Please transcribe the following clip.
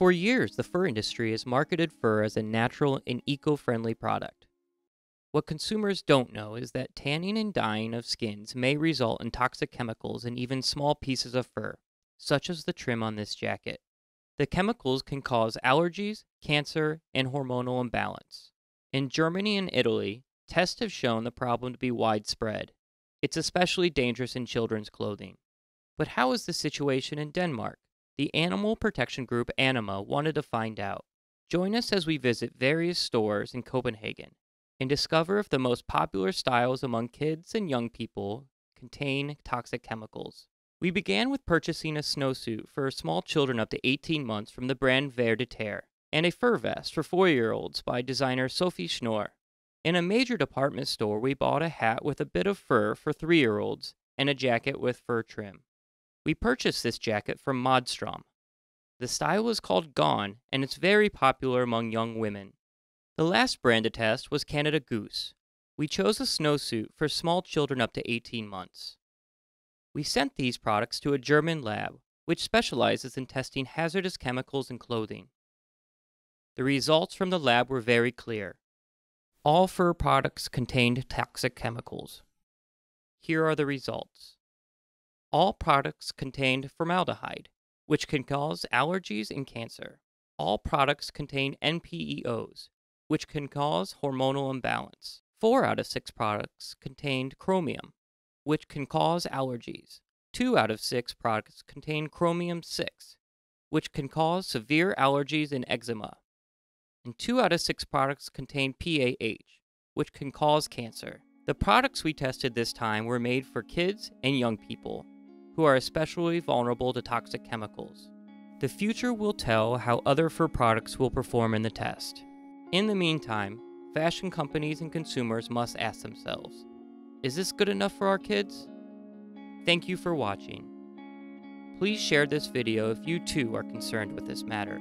For years, the fur industry has marketed fur as a natural and eco friendly product. What consumers don't know is that tanning and dyeing of skins may result in toxic chemicals in even small pieces of fur, such as the trim on this jacket. The chemicals can cause allergies, cancer, and hormonal imbalance. In Germany and Italy, tests have shown the problem to be widespread. It's especially dangerous in children's clothing. But how is the situation in Denmark? The animal protection group Anima wanted to find out. Join us as we visit various stores in Copenhagen and discover if the most popular styles among kids and young people contain toxic chemicals. We began with purchasing a snowsuit for small children up to 18 months from the brand Ver de Terre, and a fur vest for four year olds by designer Sofie Schnoor. In a major department store, we bought a hat with a bit of fur for three year olds and a jacket with fur trim. We purchased this jacket from Modstrom. The style is called Gone, and it's very popular among young women. The last brand to test was Canada Goose. We chose a snowsuit for small children up to 18 months. We sent these products to a German lab, which specializes in testing hazardous chemicals in clothing. The results from the lab were very clear. All fur products contained toxic chemicals. Here are the results. All products contained formaldehyde, which can cause allergies and cancer. All products contain NPEOs, which can cause hormonal imbalance. Four out of six products contained chromium, which can cause allergies. Two out of six products contain chromium 6, which can cause severe allergies and eczema. And two out of six products contain PAH, which can cause cancer. The products we tested this time were made for kids and young people, who are especially vulnerable to toxic chemicals. The future will tell how other fur products will perform in the test. In the meantime, fashion companies and consumers must ask themselves Is this good enough for our kids? Thank you for watching. Please share this video if you too are concerned with this matter.